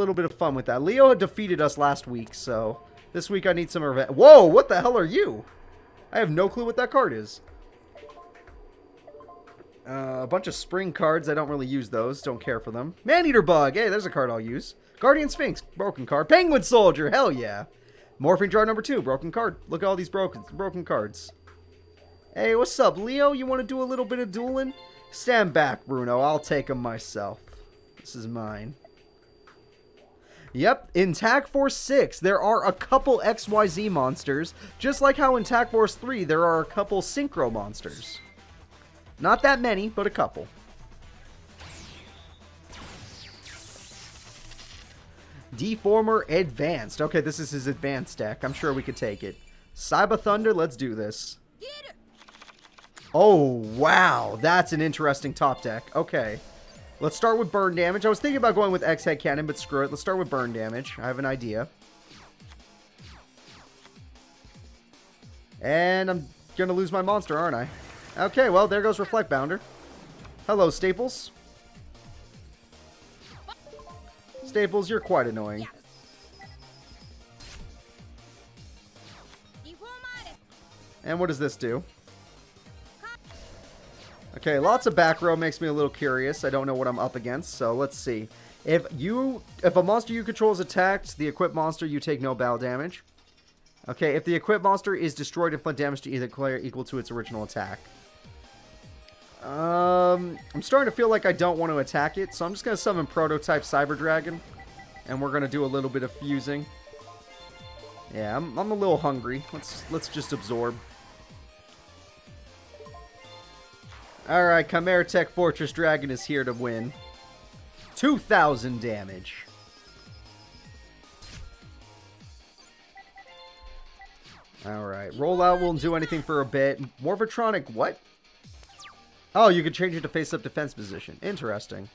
little bit of fun with that. Leo had defeated us last week, so this week I need some revenge. Whoa, what the hell are you? I have no clue what that card is. Uh, a bunch of spring cards. I don't really use those. Don't care for them. Maneater Bug. Hey, there's a card I'll use. Guardian Sphinx. Broken card. Penguin Soldier. Hell yeah. Morphing Jar number two. Broken card. Look at all these broken broken cards. Hey, what's up, Leo? You want to do a little bit of dueling? Stand back, Bruno. I'll take him myself. This is mine. Yep, in Tag Force 6, there are a couple XYZ monsters, just like how in Tag Force 3, there are a couple Synchro monsters. Not that many, but a couple. Deformer Advanced. Okay, this is his advanced deck. I'm sure we could take it. Cyber Thunder, let's do this. Oh, wow. That's an interesting top deck. Okay. Let's start with burn damage. I was thinking about going with X-Head Cannon, but screw it. Let's start with burn damage. I have an idea. And I'm going to lose my monster, aren't I? Okay, well, there goes Reflect Bounder. Hello, Staples. Staples, you're quite annoying. And what does this do? Okay, lots of back row makes me a little curious. I don't know what I'm up against, so let's see. If you, if a monster you control is attacked, the equipped monster, you take no battle damage. Okay, if the equipped monster is destroyed, inflict damage to either player equal to its original attack. Um, I'm starting to feel like I don't want to attack it, so I'm just going to summon Prototype Cyber Dragon. And we're going to do a little bit of fusing. Yeah, I'm, I'm a little hungry. Let's, let's just absorb. Alright, Chimera Tech Fortress Dragon is here to win. 2,000 damage. Alright, rollout won't do anything for a bit. Morphtronic, what? Oh, you can change it to face-up defense position. Interesting.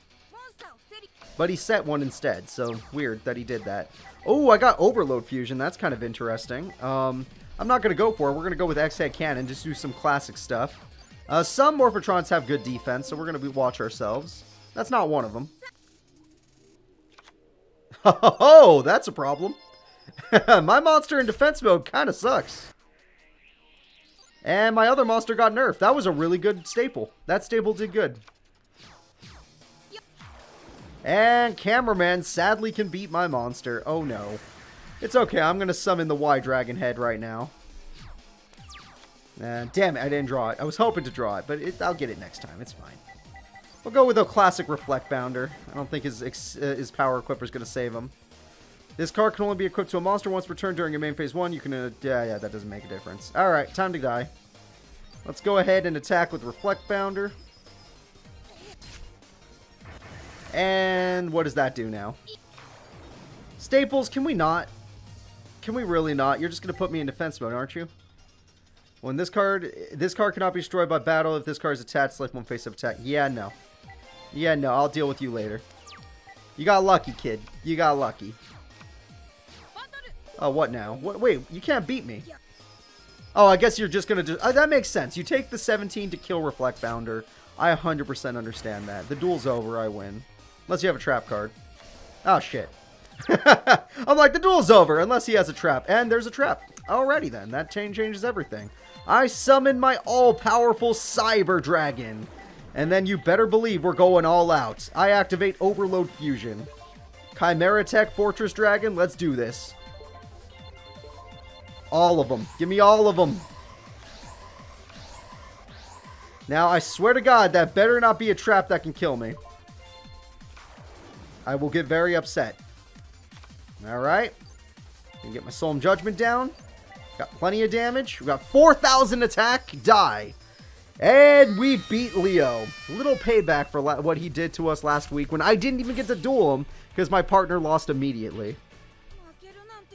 But he set one instead, so weird that he did that. Oh, I got Overload Fusion. That's kind of interesting. Um, I'm not going to go for it. We're going to go with X-Head Cannon, just do some classic stuff. Uh, some Morphotrons have good defense, so we're going to watch ourselves. That's not one of them. Oh, that's a problem. my monster in defense mode kind of sucks. And my other monster got nerfed. That was a really good staple. That staple did good. And Cameraman sadly can beat my monster. Oh no. It's okay, I'm going to summon the Y Dragon Head right now. Uh, damn it, I didn't draw it. I was hoping to draw it, but it, I'll get it next time. It's fine. We'll go with a classic Reflect Bounder. I don't think his, uh, his Power Equipper is going to save him. This card can only be equipped to a monster once per turn during your main phase 1. You can... Uh, yeah, yeah, that doesn't make a difference. Alright, time to die. Let's go ahead and attack with Reflect Bounder. And what does that do now? Staples, can we not? Can we really not? You're just going to put me in defense mode, aren't you? When this card, this card cannot be destroyed by battle if this card is attached, select one face-up attack. Yeah, no. Yeah, no, I'll deal with you later. You got lucky, kid. You got lucky. Oh, what now? What? Wait, you can't beat me. Oh, I guess you're just gonna do... Uh, that makes sense. You take the 17 to kill Reflect Bounder. I 100% understand that. The duel's over, I win. Unless you have a trap card. Oh, shit. I'm like, the duel's over, unless he has a trap. And there's a trap. Alrighty then, that change changes everything. I summon my all-powerful Cyber Dragon. And then you better believe we're going all out. I activate Overload Fusion. Chimera Tech Fortress Dragon, let's do this. All of them. Give me all of them. Now, I swear to God, that better not be a trap that can kill me. I will get very upset. Alright. Can get my Solemn Judgment down. Got plenty of damage. We got 4,000 attack. Die. And we beat Leo. Little payback for what he did to us last week when I didn't even get to duel him because my partner lost immediately.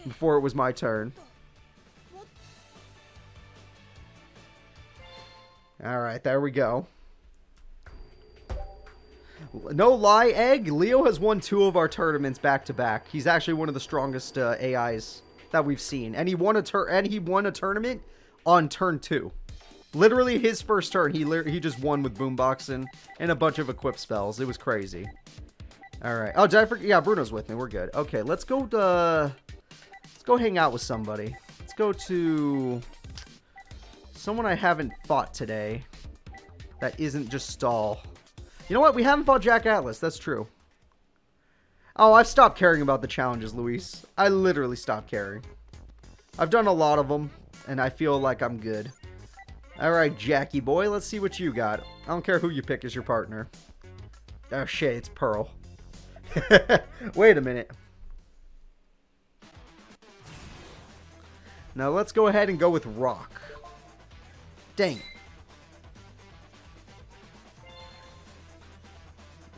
Before it was my turn. Alright, there we go. No lie, Egg. Leo has won two of our tournaments back to back. He's actually one of the strongest uh, AIs that we've seen, and he won a tur and he won a tournament on turn two. Literally his first turn, he he just won with boomboxing and a bunch of equip spells. It was crazy. All right. Oh, did I forget? Yeah, Bruno's with me. We're good. Okay, let's go to... Let's go hang out with somebody. Let's go to... Someone I haven't fought today. That isn't just Stall. You know what? We haven't fought Jack Atlas. That's true. Oh, I've stopped caring about the challenges, Luis. I literally stopped caring. I've done a lot of them, and I feel like I'm good. Alright, Jackie boy, let's see what you got. I don't care who you pick as your partner. Oh shit, it's Pearl. Wait a minute. Now let's go ahead and go with Rock. Dang.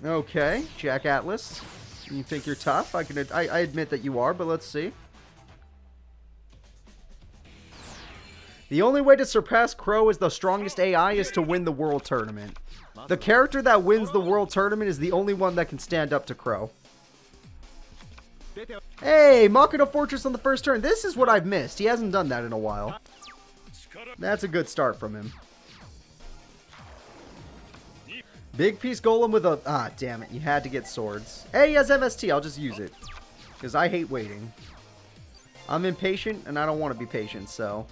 Okay, Jack Atlas. You think you're tough? I can. I, I admit that you are, but let's see. The only way to surpass Crow as the strongest AI is to win the World Tournament. The character that wins the World Tournament is the only one that can stand up to Crow. Hey, Machina Fortress on the first turn. This is what I've missed. He hasn't done that in a while. That's a good start from him. Big piece golem with a... Ah, damn it. You had to get swords. Hey, he has MST. I'll just use it. Because I hate waiting. I'm impatient, and I don't want to be patient, so...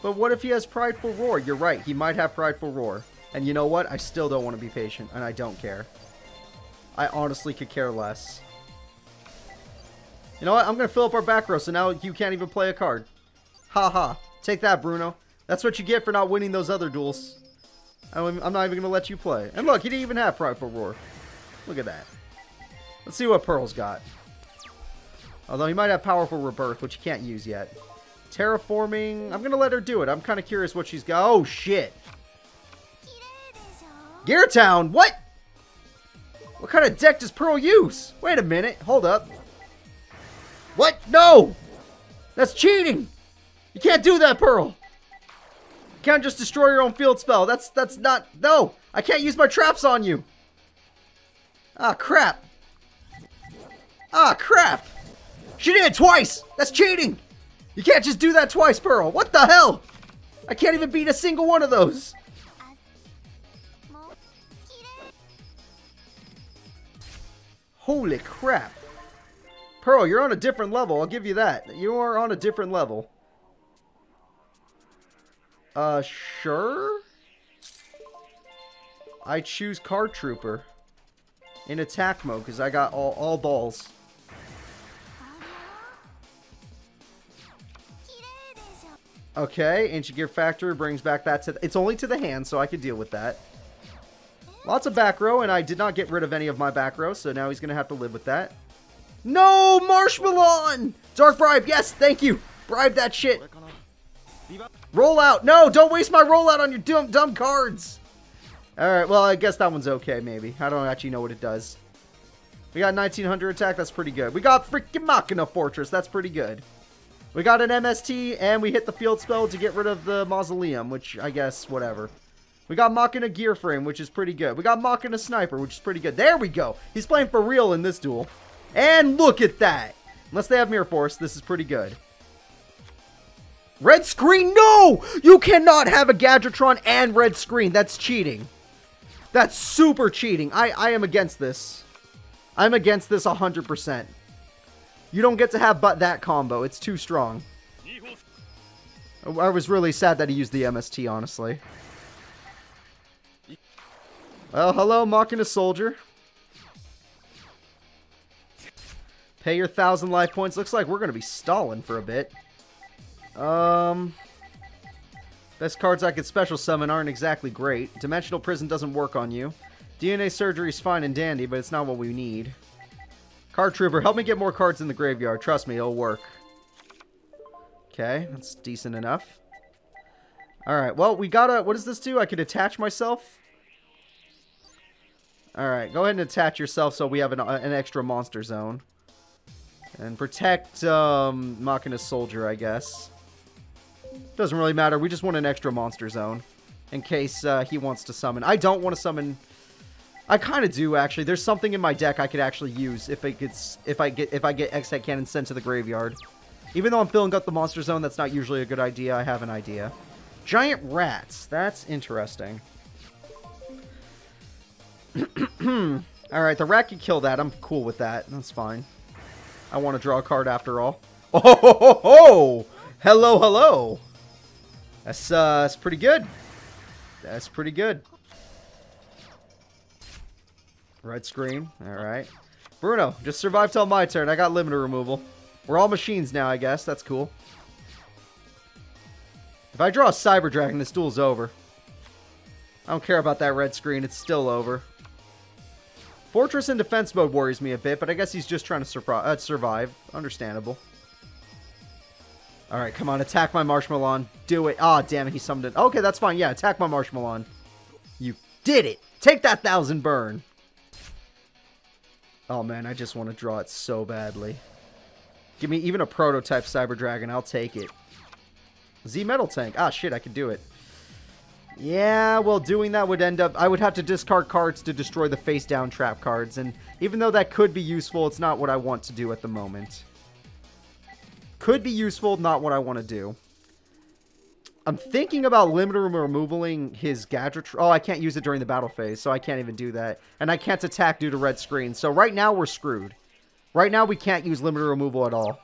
But what if he has Prideful Roar? You're right. He might have Prideful Roar. And you know what? I still don't want to be patient, and I don't care. I honestly could care less. You know what? I'm going to fill up our back row, so now you can't even play a card. Ha ha. Take that, Bruno. That's what you get for not winning those other duels. I'm not even going to let you play. And look, he didn't even have Prideful Roar. Look at that. Let's see what Pearl's got. Although he might have Powerful Rebirth, which he can't use yet. Terraforming. I'm going to let her do it. I'm kind of curious what she's got. Oh, shit. Gear Town? What? What kind of deck does Pearl use? Wait a minute. Hold up. What? No! That's cheating! You can't do that, Pearl! You can't just destroy your own field spell. That's that's not... No! I can't use my traps on you! Ah, crap. Ah, crap! She did it twice! That's cheating! You can't just do that twice, Pearl! What the hell? I can't even beat a single one of those! Holy crap. Pearl, you're on a different level. I'll give you that. You are on a different level. Uh, sure? I choose Card Trooper in attack mode because I got all, all balls. Okay, Ancient Gear Factory brings back that to... It's only to the hand, so I can deal with that. Lots of back row, and I did not get rid of any of my back row, so now he's going to have to live with that. No, Marshmallow! Dark Bribe, yes, thank you. Bribe that shit. Roll out. No, don't waste my rollout on your dumb, dumb cards. All right, well, I guess that one's okay, maybe. I don't actually know what it does. We got 1900 attack. That's pretty good. We got freaking Machina Fortress. That's pretty good. We got an MST, and we hit the field spell to get rid of the Mausoleum, which I guess, whatever. We got Machina Gear Frame, which is pretty good. We got Machina Sniper, which is pretty good. There we go. He's playing for real in this duel. And look at that. Unless they have Mirror Force, this is pretty good. Red screen? No! You cannot have a Gadgetron and red screen. That's cheating. That's super cheating. I, I am against this. I'm against this 100%. You don't get to have but that combo. It's too strong. I was really sad that he used the MST, honestly. Well, hello, Machina Soldier. Pay your thousand life points. Looks like we're going to be stalling for a bit. Um, Best cards I could special summon aren't exactly great. Dimensional Prison doesn't work on you. DNA Surgery is fine and dandy, but it's not what we need. Card Trooper, help me get more cards in the graveyard. Trust me, it'll work. Okay, that's decent enough. Alright, well, we gotta... What does this do? I could attach myself? Alright, go ahead and attach yourself so we have an, an extra monster zone. And protect um, Machina Soldier, I guess. Doesn't really matter. We just want an extra monster zone. In case uh, he wants to summon. I don't want to summon... I kind of do, actually. There's something in my deck I could actually use if it gets... If I get if I get X-Head Cannon sent to the graveyard. Even though I'm filling up the monster zone, that's not usually a good idea. I have an idea. Giant rats. That's interesting. Alright, the rat can kill that. I'm cool with that. That's fine. I want to draw a card after all. Oh, ho, ho, ho! Hello, hello! That's, uh, that's pretty good. That's pretty good. Red screen. Alright. Bruno, just survive till my turn. I got limiter removal. We're all machines now, I guess. That's cool. If I draw a Cyber Dragon, this duel's over. I don't care about that red screen. It's still over. Fortress in defense mode worries me a bit, but I guess he's just trying to uh, survive. Understandable. Alright, come on. Attack my Marshmallow. Do it. Ah, oh, damn it. He summoned it. Okay, that's fine. Yeah, attack my Marshmallow. You did it. Take that thousand burn. Oh, man. I just want to draw it so badly. Give me even a prototype Cyber Dragon. I'll take it. Z Metal Tank. Ah, shit. I could do it. Yeah, well, doing that would end up... I would have to discard cards to destroy the face-down trap cards, and even though that could be useful, it's not what I want to do at the moment. Could be useful, not what I want to do. I'm thinking about limiter removaling his gadget. Oh, I can't use it during the battle phase, so I can't even do that. And I can't attack due to red screen. So right now, we're screwed. Right now, we can't use limiter removal at all.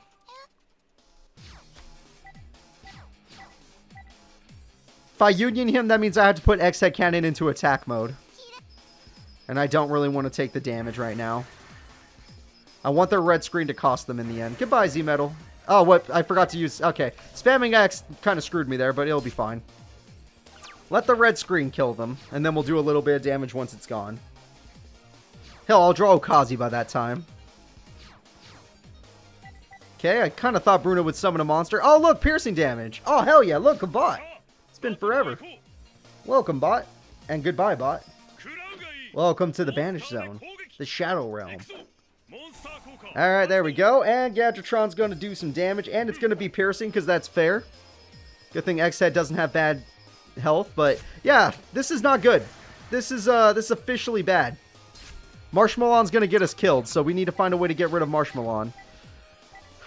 If I union him, that means I have to put X-Head Cannon into attack mode. And I don't really want to take the damage right now. I want their red screen to cost them in the end. Goodbye, Z-Metal. Oh, what? I forgot to use... Okay. Spamming X kind of screwed me there, but it'll be fine. Let the red screen kill them, and then we'll do a little bit of damage once it's gone. Hell, I'll draw Okazi by that time. Okay, I kind of thought Bruno would summon a monster. Oh, look, piercing damage. Oh, hell yeah, look, a bot. It's been forever. Welcome, bot. And goodbye, bot. Welcome to the Banished Zone. The Shadow Realm. Alright, there we go. And Gadgetron's going to do some damage. And it's going to be piercing, because that's fair. Good thing X-Head doesn't have bad health. But, yeah, this is not good. This is, uh, this is officially bad. Marshmallow's going to get us killed, so we need to find a way to get rid of Marshmallow.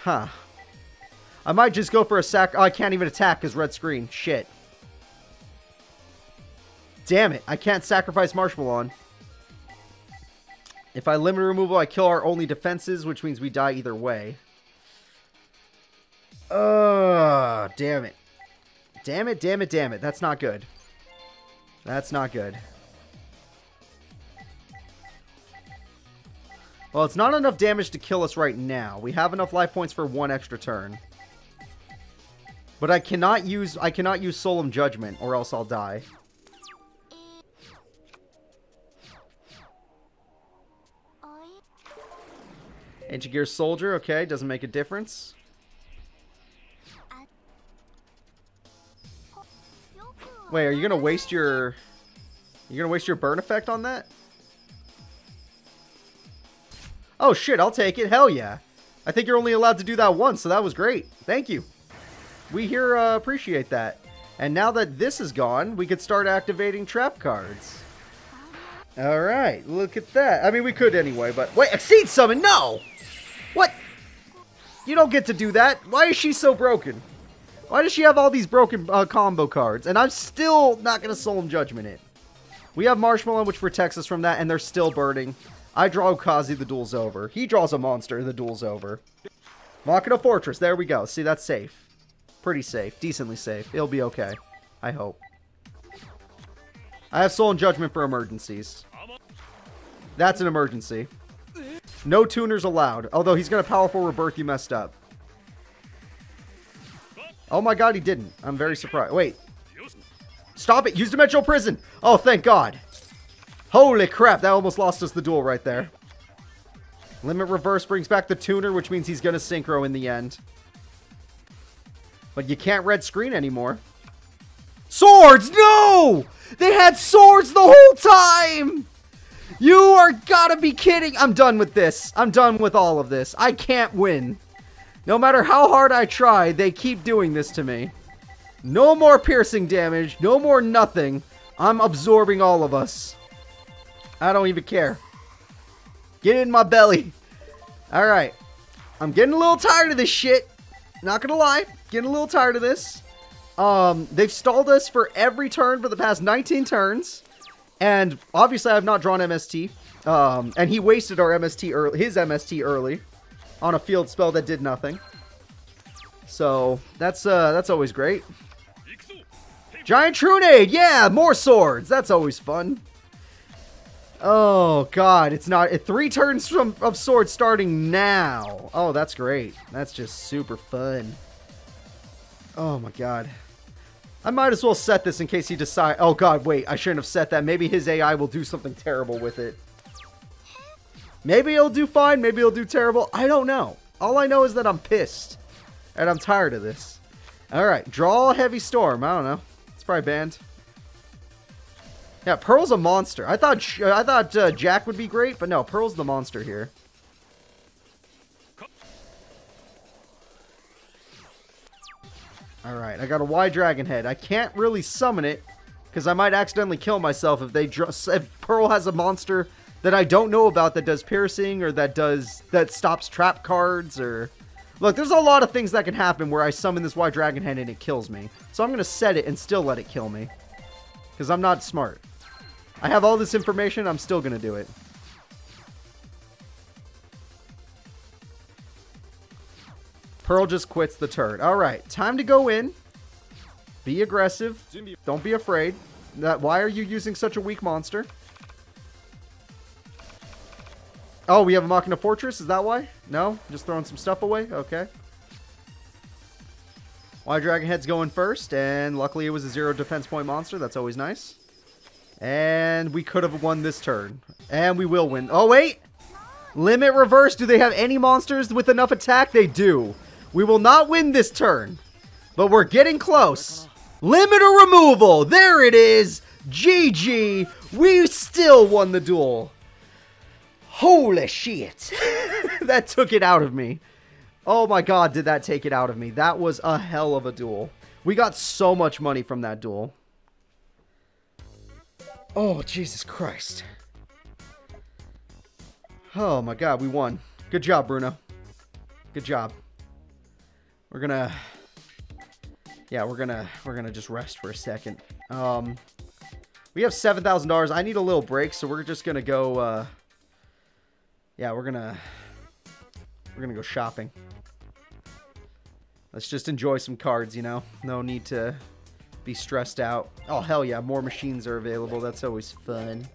Huh. I might just go for a sac- oh, I can't even attack because red screen. Shit. Damn it, I can't sacrifice Marshmallow. If I limit removal, I kill our only defenses, which means we die either way. Ugh, damn it. Damn it, damn it, damn it. That's not good. That's not good. Well, it's not enough damage to kill us right now. We have enough life points for one extra turn. But I cannot use I cannot use Solemn Judgment or else I'll die. Gear Soldier, okay, doesn't make a difference. Wait, are you gonna waste your... You're gonna waste your burn effect on that? Oh shit, I'll take it. Hell yeah. I think you're only allowed to do that once, so that was great. Thank you. We here uh, appreciate that. And now that this is gone, we could start activating trap cards. Alright, look at that. I mean, we could anyway, but... Wait, Exceed Summon, no! What? You don't get to do that. Why is she so broken? Why does she have all these broken uh, combo cards? And I'm still not going to Solemn Judgment it. We have Marshmallow, which protects us from that, and they're still burning. I draw Okazi, the duel's over. He draws a monster, the duel's over. Machina Fortress, there we go. See, that's safe. Pretty safe. Decently safe. It'll be okay. I hope. I have Solemn Judgment for emergencies. That's an emergency. No tuners allowed. Although he's going to powerful rebirth, you messed up. Oh my god, he didn't. I'm very surprised. Wait. Stop it. Use Dimensional Prison. Oh, thank god. Holy crap, that almost lost us the duel right there. Limit Reverse brings back the tuner, which means he's going to Synchro in the end. But you can't red screen anymore. Swords! No! They had swords the whole time! You are gotta be kidding. I'm done with this. I'm done with all of this. I can't win. No matter how hard I try, they keep doing this to me. No more piercing damage. No more nothing. I'm absorbing all of us. I don't even care. Get in my belly. Alright. I'm getting a little tired of this shit. Not gonna lie. Getting a little tired of this. Um, they've stalled us for every turn for the past 19 turns. And obviously I have not drawn MST. Um, and he wasted our MST early, his MST early on a field spell that did nothing. So that's uh, that's always great. Giant Trunade, yeah, more swords. That's always fun. Oh god, it's not three turns from of swords starting now. Oh, that's great. That's just super fun. Oh my god. I might as well set this in case he decide. Oh god, wait, I shouldn't have set that. Maybe his AI will do something terrible with it. Maybe he'll do fine, maybe he'll do terrible. I don't know. All I know is that I'm pissed. And I'm tired of this. Alright, draw a heavy storm. I don't know It's probably banned. Yeah, Pearl's a monster. I thought I thought uh, Jack would be great, but no, Pearl's the monster here. Alright, I got a Y Dragon Head. I can't really summon it, because I might accidentally kill myself if they if Pearl has a monster that I don't know about that does piercing, or that does that stops trap cards, or... Look, there's a lot of things that can happen where I summon this Y Dragon Head and it kills me. So I'm going to set it and still let it kill me. Because I'm not smart. I have all this information, I'm still going to do it. Pearl just quits the turret. Alright, time to go in. Be aggressive. Don't be afraid. That, why are you using such a weak monster? Oh, we have a Machina Fortress? Is that why? No? Just throwing some stuff away? Okay. Y Dragon Head's going first, and luckily it was a zero defense point monster. That's always nice. And we could have won this turn. And we will win. Oh, wait! Limit reverse. Do they have any monsters with enough attack? They do. We will not win this turn. But we're getting close. Limiter removal. There it is. GG. We still won the duel. Holy shit. that took it out of me. Oh my god, did that take it out of me. That was a hell of a duel. We got so much money from that duel. Oh, Jesus Christ. Oh my god, we won. Good job, Bruno. Good job. We're gonna... Yeah, we're gonna we're gonna just rest for a second. Um, we have seven thousand dollars. I need a little break, so we're just gonna go. Uh, yeah, we're gonna we're gonna go shopping. Let's just enjoy some cards, you know? No need to be stressed out. Oh, hell yeah, more machines are available. That's always fun.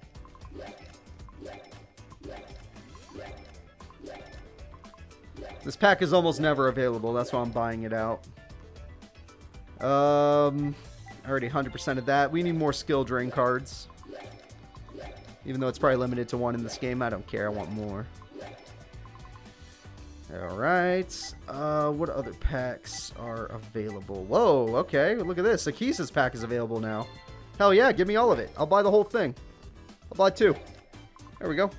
This pack is almost never available. That's why I'm buying it out. Um, already 100% of that. We need more skill drain cards. Even though it's probably limited to one in this game, I don't care. I want more. Alright. Uh, what other packs are available? Whoa, okay. Look at this. Akiza's pack is available now. Hell yeah, give me all of it. I'll buy the whole thing. I'll buy two. There we go.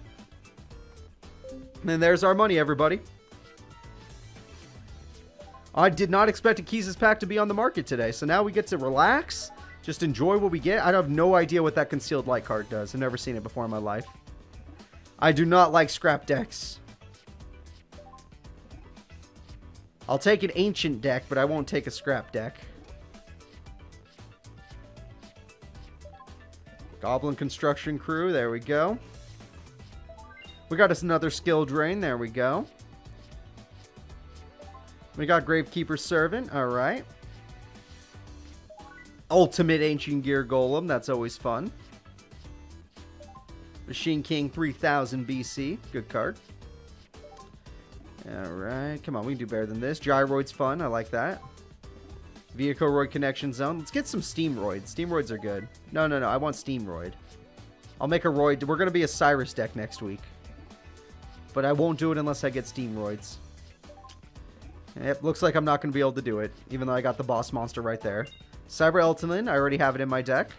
And there's our money, everybody. I did not expect Akiza's pack to be on the market today, so now we get to relax just enjoy what we get. I have no idea what that concealed light card does. I've never seen it before in my life. I do not like scrap decks. I'll take an ancient deck, but I won't take a scrap deck. Goblin Construction Crew, there we go. We got us another skill drain, there we go. We got Gravekeeper Servant, alright. Ultimate Ancient Gear Golem. That's always fun. Machine King 3000 BC. Good card. Alright. Come on, we can do better than this. Gyroid's fun. I like that. Vehicle Roid Connection Zone. Let's get some Steamroids. Steamroids are good. No, no, no. I want Steamroid. I'll make a Roid. We're going to be a Syrus deck next week. But I won't do it unless I get Steamroids. Yep, looks like I'm not going to be able to do it. Even though I got the boss monster right there. Cyber Eltanin, I already have it in my deck.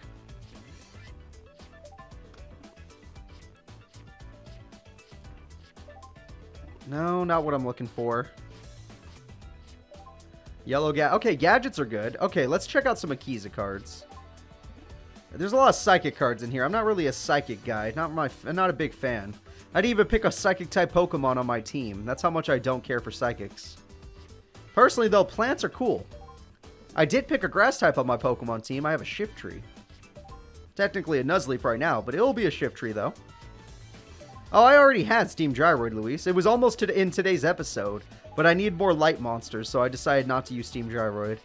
No, not what I'm looking for. Yellow ga Okay, gadgets are good. Okay, let's check out some Akiza cards. There's a lot of psychic cards in here. I'm not really a psychic guy. Not my, I'm not a big fan. I'd even pick a psychic type Pokemon on my team. That's how much I don't care for psychics. Personally, though, plants are cool. I did pick a grass type on my Pokemon team. I have a Shiftry. Technically a Nuzleaf right now, but it'll be a Shiftry, though. Oh, I already had Steam Gyroid, Luis. It was almost to in today's episode, but I need more light monsters, so I decided not to use Steam Gyroid.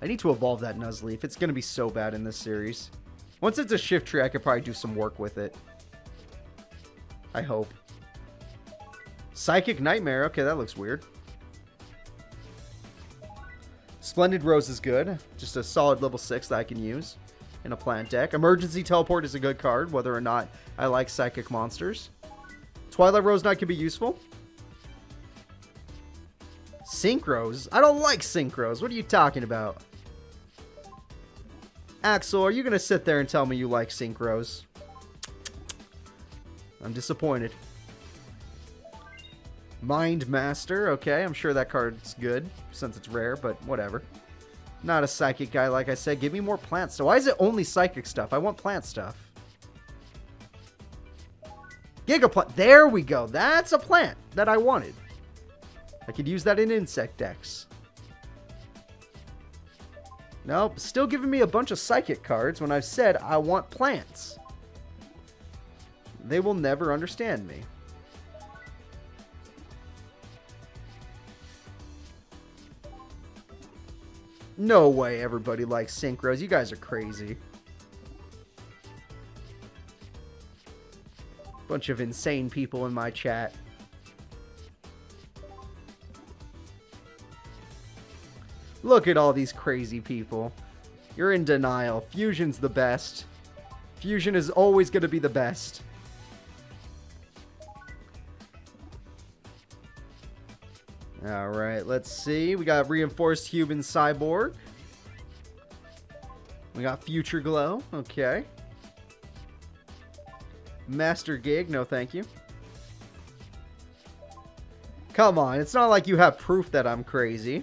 I need to evolve that Nuzleaf. It's going to be so bad in this series. Once it's a Shiftry, I could probably do some work with it. I hope. Psychic Nightmare. Okay, that looks weird. Splendid Rose is good. Just a solid level 6 that I can use in a plant deck. Emergency Teleport is a good card, whether or not I like Psychic monsters. Twilight Rose Knight can be useful. Synchros? I don't like Synchros. What are you talking about? Axel, are you going to sit there and tell me you like Synchros? I'm disappointed. Mind Master. Okay, I'm sure that card's good since it's rare, but whatever. Not a psychic guy, like I said. Give me more plants. So Why is it only psychic stuff? I want plant stuff. Gigaplant. There we go. That's a plant that I wanted. I could use that in insect decks. Nope, still giving me a bunch of psychic cards when I've said I want plants. They will never understand me. No way everybody likes synchros. You guys are crazy. Bunch of insane people in my chat. Look at all these crazy people. You're in denial. Fusion's the best. Fusion is always going to be the best. Alright, let's see. We got Reinforced Human Cyborg. We got Future Glow. Okay. Master Gig. No, thank you. Come on. It's not like you have proof that I'm crazy.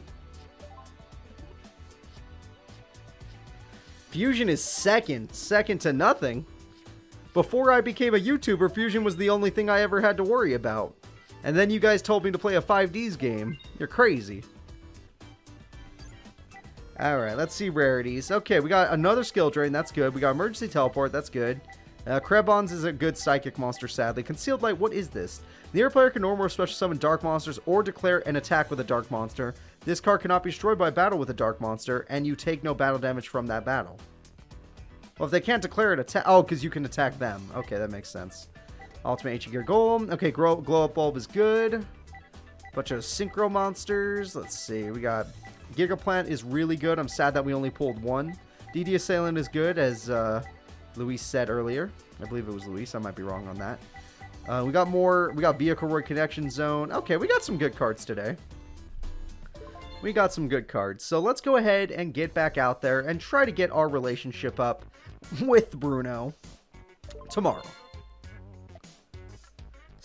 Fusion is second. Second to nothing. Before I became a YouTuber, Fusion was the only thing I ever had to worry about. And then you guys told me to play a 5Ds game. You're crazy. Alright, let's see rarities. Okay, we got another skill drain. That's good. We got emergency teleport. That's good. Uh, Krebons is a good psychic monster, sadly. Concealed Light, what is this? The air player can normally special summon dark monsters or declare an attack with a dark monster. This card cannot be destroyed by battle with a dark monster, and you take no battle damage from that battle. Well, if they can't declare an attack... Oh, because you can attack them. Okay, that makes sense. Ultimate Ancient Gear Golem. Okay, glow, glow Up Bulb is good. Bunch of Synchro monsters. Let's see. We got Gigaplant is really good. I'm sad that we only pulled one. DD Assailant is good, as uh, Luis said earlier. I believe it was Luis. I might be wrong on that. Uh, we got more. We got Vehicle Roid Connection Zone. Okay, we got some good cards today. We got some good cards. So let's go ahead and get back out there and try to get our relationship up with Bruno tomorrow.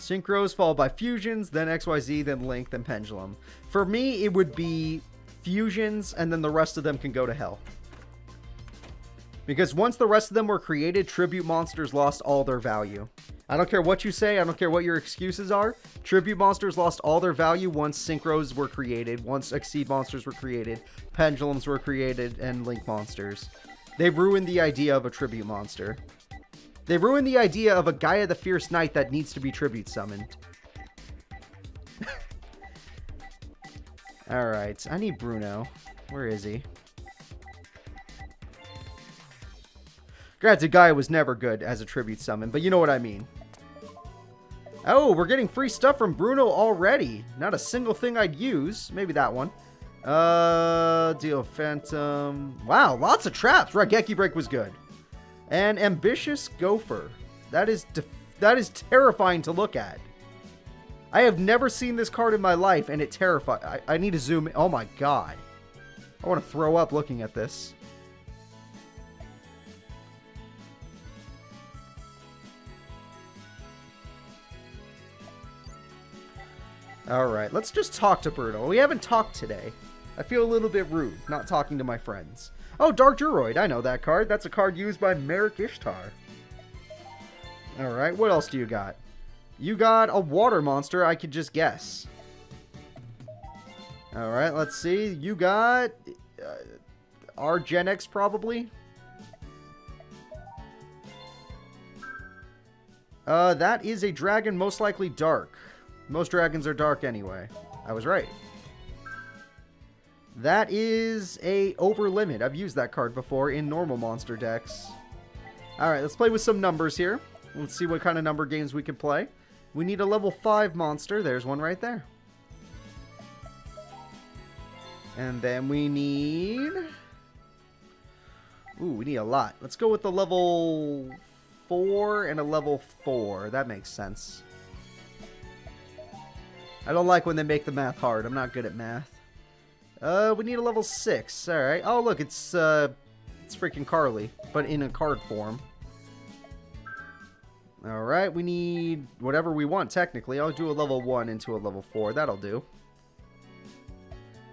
Synchros followed by Fusions, then XYZ, then Link, then Pendulum. For me, it would be Fusions, and then the rest of them can go to hell. Because once the rest of them were created, Tribute Monsters lost all their value. I don't care what you say, I don't care what your excuses are. Tribute Monsters lost all their value once Synchros were created, once Exceed Monsters were created, Pendulums were created, and Link Monsters. They ruined the idea of a Tribute Monster. They ruined the idea of a Gaia the Fierce Knight that needs to be tribute summoned. Alright, I need Bruno. Where is he? Granted, Gaia was never good as a tribute summon, but you know what I mean. Oh, we're getting free stuff from Bruno already. Not a single thing I'd use. Maybe that one. Uh, Deal Phantom. Wow, lots of traps. Raigeki Break was good. An ambitious gopher. That is that is terrifying to look at. I have never seen this card in my life, and it terrifies. I, I need to zoom in. Oh my god. I want to throw up looking at this. Alright, let's just talk to Bruno. We haven't talked today. I feel a little bit rude, not talking to my friends. Oh, Dark Jeroid. I know that card. That's a card used by Marik Ishtar. Alright, what else do you got? You got a water monster, I could just guess. Alright, let's see. You got... Uh, our Gen X, probably? Uh, that is a dragon, most likely dark. Most dragons are dark anyway. I was right. That is a over limit. I've used that card before in normal monster decks. Alright, let's play with some numbers here. Let's see what kind of number games we can play. We need a level 5 monster. There's one right there. And then we need... Ooh, we need a lot. Let's go with the level 4 and a level 4. That makes sense. I don't like when they make the math hard. I'm not good at math. Uh, we need a level 6. Alright. Oh, look, it's, uh, it's freaking Carly, but in a card form. Alright, we need whatever we want, technically. I'll do a level 1 into a level 4. That'll do.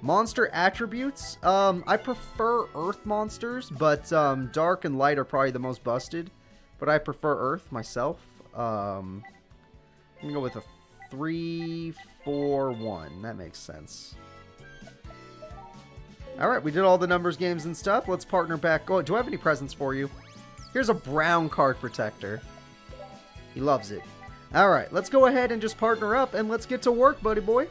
Monster attributes. Um, I prefer Earth monsters, but um, Dark and Light are probably the most busted. But I prefer Earth myself. Um, I'm going to go with a 3, 4, 1. That makes sense. Alright, we did all the numbers games and stuff. Let's partner back. Oh, do I have any presents for you? Here's a brown card protector. He loves it. Alright, let's go ahead and just partner up and let's get to work, buddy boy.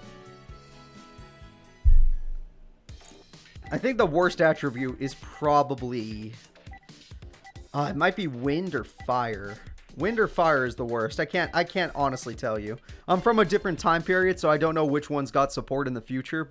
I think the worst attribute is probably... Uh, it might be wind or fire. Wind or fire is the worst. I can't I can't honestly tell you. I'm from a different time period, so I don't know which one's got support in the future, but